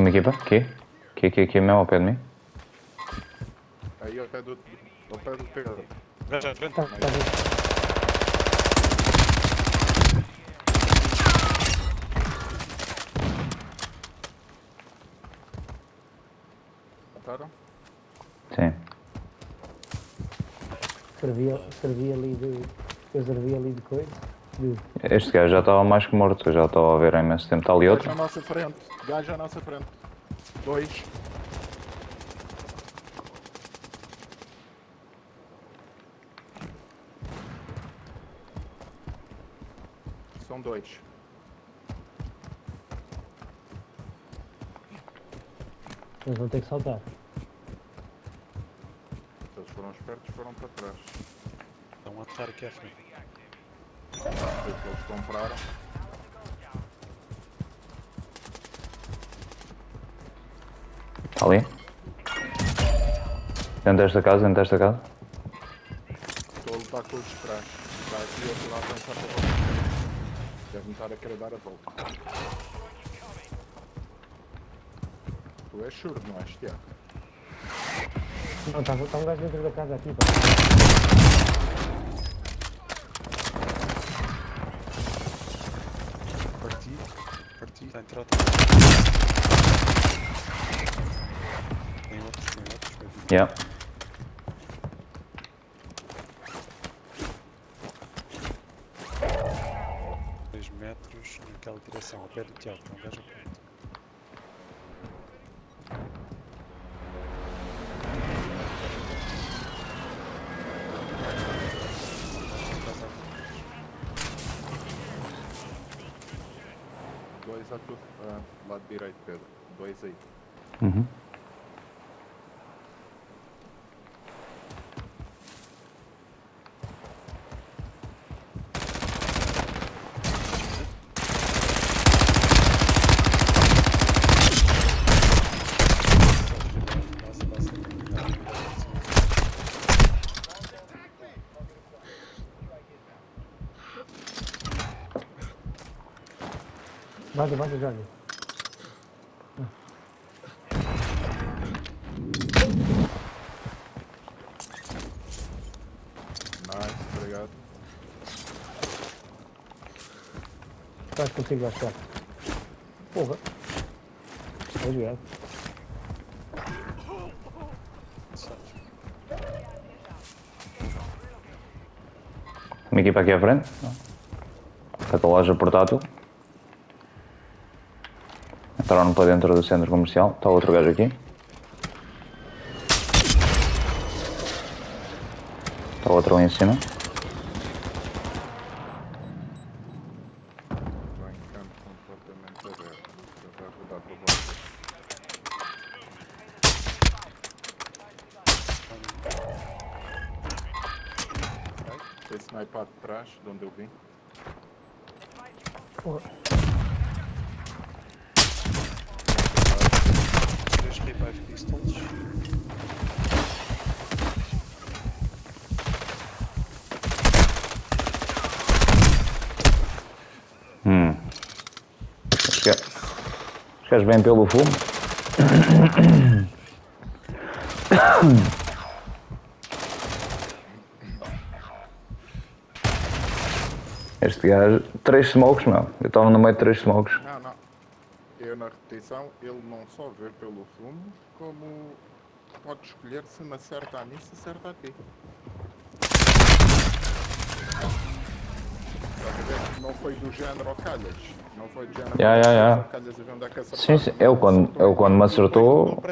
Aqui uma equipa, aqui. Aqui, aqui, aqui mesmo ao pé de mim. Aí ao pé do. ao pé do frente. Tá, tá bem. Mataram? Sim. Servia, servia ali de. Eu servia ali de coisa. De, Este gajo já estava mais que morto, eu já estava a ver há imenso tempo. Está ali Gajo outro. à nossa frente. Gajo à nossa frente. Dois. São dois. eles vão ter que saltar. Eles foram espertos, foram para trás. Estão a aterrar aqui à frente. Foi o que eles compraram. Está ali. Dentro desta casa, dentro desta casa. Estou a lutar com os de trás. Está aqui outro lado a pensar para volta. Deve-me estar a querer dar a volta. Tu és surdo, não és, Tiago? Não, está tá um gajo dentro da casa aqui, pá. A entrar outra. Tem outros, tem outros. vai. Yeah. Dois metros naquela direção, ao pé do Tiago. Tem um gajo ao pé. Dois a tu, ah, lado direito, Pedro. Dois aí. Uhum. Passa, passa. Vaza, vaza, Jorge. Nice, obrigado. Acho que consigo estar. Porra. Obrigado. Uma equipa aqui à frente. Está com a loja portátil. Entraram para dentro do centro comercial. Está outro gajo aqui. Está outro ali em cima. Estou em campo completamente aberto. Eu vou rodar para volta. Ok. Foi snipado de trás, de onde eu vim. Porra. Gajos vêm pelo fumo. Este gajo. Três smokes, meu. Eu estava no meio de três smokes. Não, não. Eu na repetição, ele não só vê pelo fumo, como pode escolher se me acerta a mim, se acerta a ti. Estás a ver? Não foi do género calhas. Não foi do género ya, ya. ao calhas é. Sim, sim. Eu quando- Acertou eu quando me acertou-.